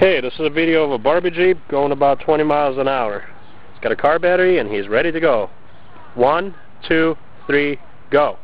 Okay, this is a video of a Barbie Jeep going about 20 miles an hour. It's got a car battery and he's ready to go. One, two, three, go.